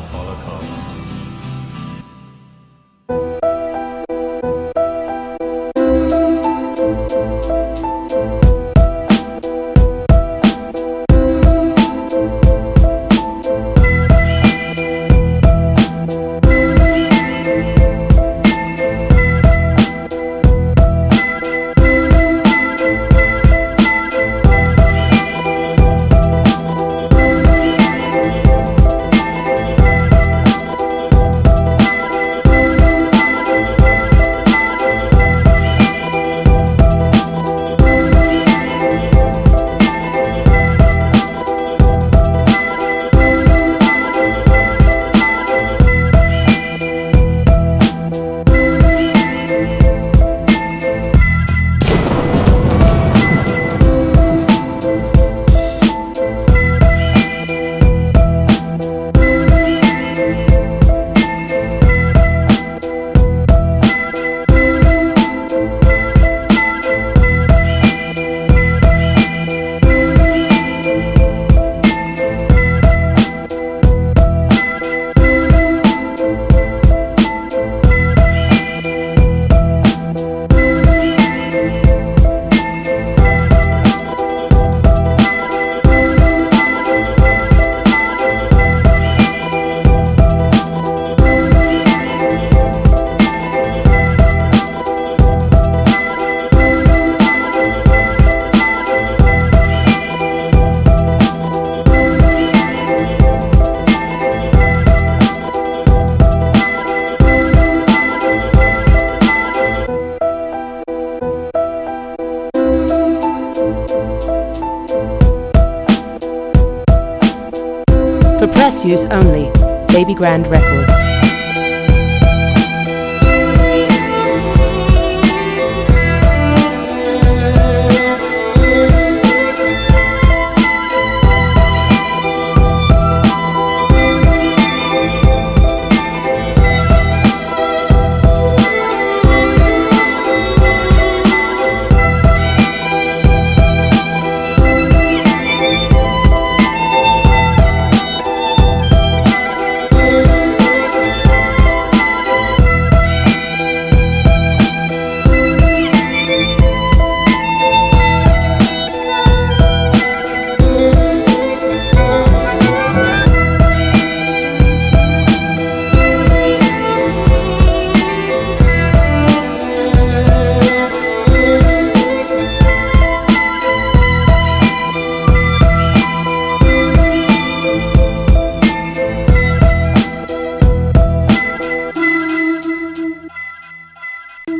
of Holocaust. US use only. Baby Grand Records.